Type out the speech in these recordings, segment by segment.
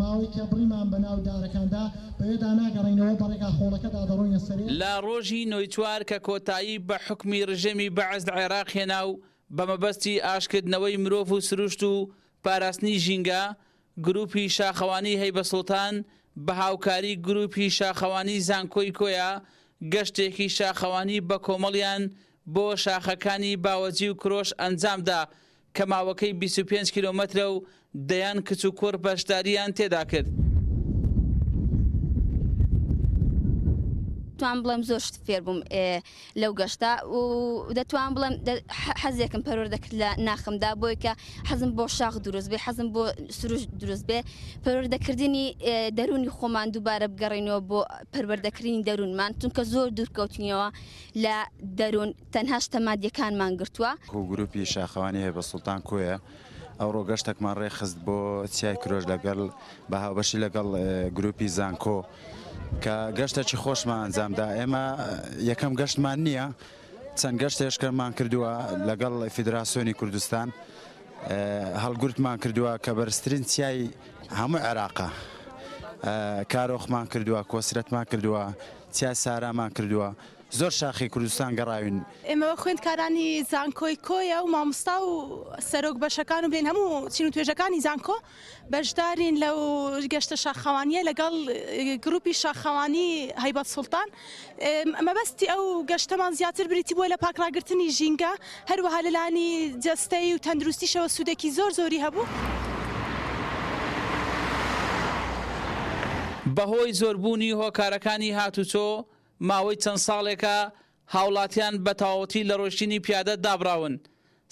ماوەی کە بڕیمان بە ناو دارەکاندا، بەوێدا ناگەڕێینەوە، بە ڕێگا خۆڵەکەدا دەڕۆینە سەرێ. لە ڕۆژی نۆی چوار کە کۆتایی بە حوکمی ڕژێمی بەعس لە عێراق هێنا و بە مەبەستی ئاشتکردنەوەی مرۆڤ و سروشت و پاراستنی ژینگە، گرووپی شاخەوانی هەیبەسوڵتان بە هاوکاری گرووپی شاخەوانی زانکۆی کۆیە گەشتێکی شاخەوانی بەکۆمەڵیان بۆ شاخەکانی باوەجی و کرۆش ئەنجامدا کە ماوەکەی بیست و پێنج کیلۆمەترە و دەیان کچ و کوڕ بەشدارییان تێدا کرد. توان بڵێم زۆر شت فێر بووم لەو گەشتە و دەتوان بڵێم حەزێکم پەرۆر دەکرد لە ناخمدا بۆی کە حەزم بۆ شاخ دروست بێ حەزم بۆ سروش دروست بێ پەرۆر دەکردنی دەرونی خۆمان دووبارە بگەڕینەوە بۆ پەروەردەکردنی دەروونمان چونکە زۆر دوورکەوتنیەوە لە دەروون تەنها شتە مادیەکانمان گرتوە. کوو گروپی شاخەوانی هەیە بە سوڵتان کۆیە؟ ئەوڕۆ گەشتەکمان ڕێک خست بۆ چیای کرۆژ لەگەڵ بە هاوبەشی لەگەڵ گروپی زانکۆ کە گەشتەکی خۆشمان ئەنجامدا ئێمە یەکەم گەشتمان نییە چەند گەشتێشکەمان کردووە لەگەڵ فیدراسیۆنی کوردستان هەڵگورتمان کردووە کە بەرزترین چیای هەموو عێراقە کارۆخمان کردووە کۆسرەتمان کردووە چیا سارامان کردووە زۆر شاخی کوردستان گەڕاوین. ئێمە وەک خوێندکارانی زانکۆی کۆیە و مامۆستا و سەرۆک بەشەکان و بلێن هەموو چین و توێژەکانی زانکۆ بەشدارین لەو گەشتە شاخەوانییە لەگەڵ گروپی شاخەوانی هەیبەت سوڵتان. مەبەستی ئەو گەشتەمان زیاتر بریتی بووە لە پاکڕاگرتنی ژینگە، هەروەها لەلانی جەستەیی و تەندروستیشەوە سوودێکی زۆر زۆری هەبوو. بەهۆی زۆربوونی هۆکارەکانی هاتووچۆ، ماوەی چەند ساڵێکە هاوڵاتیان بە تەواوەتی لە ڕۆیشتنی پیادە دابڕاون،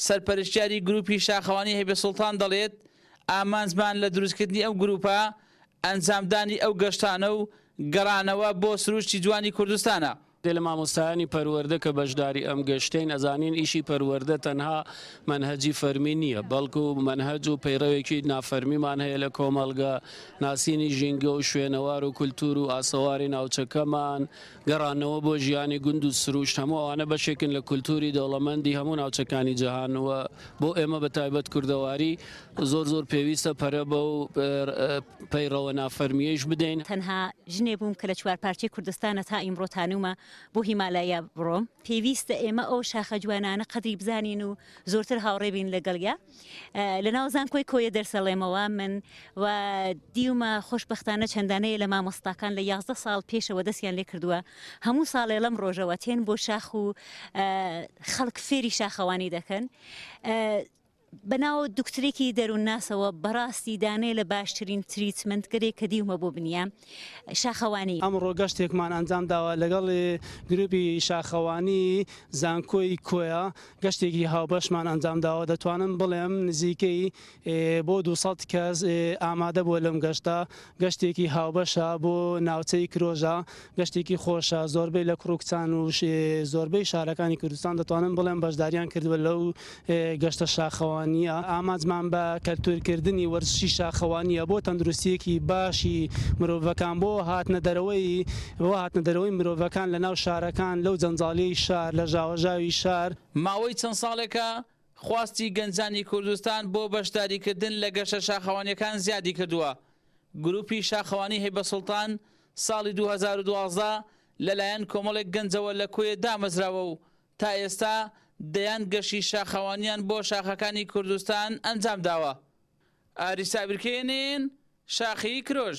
سەرپەرشتیاری گروپی شاخەوانی هەیبە سوڵتان دەڵێت، ئامانجمان لە دروستکردنی ئەم گروپە ئەنجامدانی ئەو گەشتانە و گەڕانەوە بۆ سروشتی جوانی کوردستانە. دێ لە مامۆستایانی پەروەردە کە بەشداری ئەم گەشتەین، ئەزانین ئیشی پەروەردە تەنها مەنهەجی فەرمی نییە، بەڵکو مەنهەج و پەیڕەوێکی نافەرمیمان هەیە لە کۆمەڵگە، ناسینی ژینگە و شوێنەوار و کولتوور و ئاسەواری ناوچەکەمان، گەڕانەوە بۆ ژیانی گوند و سروشت، هەموو ئەوانە بەشێکن لە کولتووری دەوڵەمەندی هەموو ناوچەکانی جیهان و بۆ ئێمە بە تایبەت کوردەواری زۆر زۆر پێویستە پەرە بەو پەیڕەوە نافەرمییەیش بدەین. تەنها ژنێ بووم کە لە چوارپارچەی کوردستانە تا ئیمڕۆ تانوومە بۆ هیمالایا بڕۆم. پێویستە ئێمە ئەو شاخە جوانانە قەدری بزانین و زۆرتر هاوڕێ بین لەگەڵیا. لە ناو زانکۆی کۆیە دەرسەڵێمەوە من و دیومە خۆشببختانە چەندانەیە لە مامۆستاکان لە یازدە ساڵ پێشەوە دەستیان لێ کردووە هەموو ساڵێ لەم ڕۆژەوە تێن بۆ شاخ و خەڵک فێری شاخەوانی دەکەن بەناو دکترێکی دەروون ناسەوە بەڕاستی دانێ لە باشترین تریتمنت گەرێک کە دیومە بۆ بنیە شاخەوانی ئەم ڕۆگەشتێکمان ئەنجام داوە لەگەڵ گروپی شاخەوانی زانکۆی کۆیە گەشتێکی هاوبەشمان ئەنجامداوە دەتوانم بڵێم نزیکەی بۆ دوو سەد کەس ئامادە بووە لەم گەشتە، گەشتێکی هاوبەشە بۆ ناوچەی کرۆژە، گەشتێکی خۆشە زۆربەی لە کوڕ و کچان و زۆربەی شارەکانی کوردستان دەتوانم بڵێم بەشداریان کردووە لەو گەشتە شاخەوانییە، ئامانجمان بە کەلتوورکردنی وەرزشی شاخەوانییە بۆ تەندروستییەکی باشی مرۆڤەکان بۆ هاتنە دەرەوەی بۆ هاتنە دەرەوەی مرۆڤەکان لە ناو شارەکان، لەو جەنجاڵیی شار، لە ژاوەژاوی شار. ماوەی چەند ساڵێکە خواستی گەنجانی کوردستان بۆ بەشداریکردن لە گەشە شاخەوانییەکان زیادی کردووە، گرووپی شاخەوانی هەیبە سوڵتان ساڵی دوو هەزار و دوازدە لەلایەن کۆمەڵێک گەنجەوە لە کۆیە دامەزراوە و تا ئێستا دەیان گەشی شاخەوانیان بۆ شاخەکانی کوردستان ئەنجامداوە. ئاریسابرکێنێن شاخیی کرۆژ.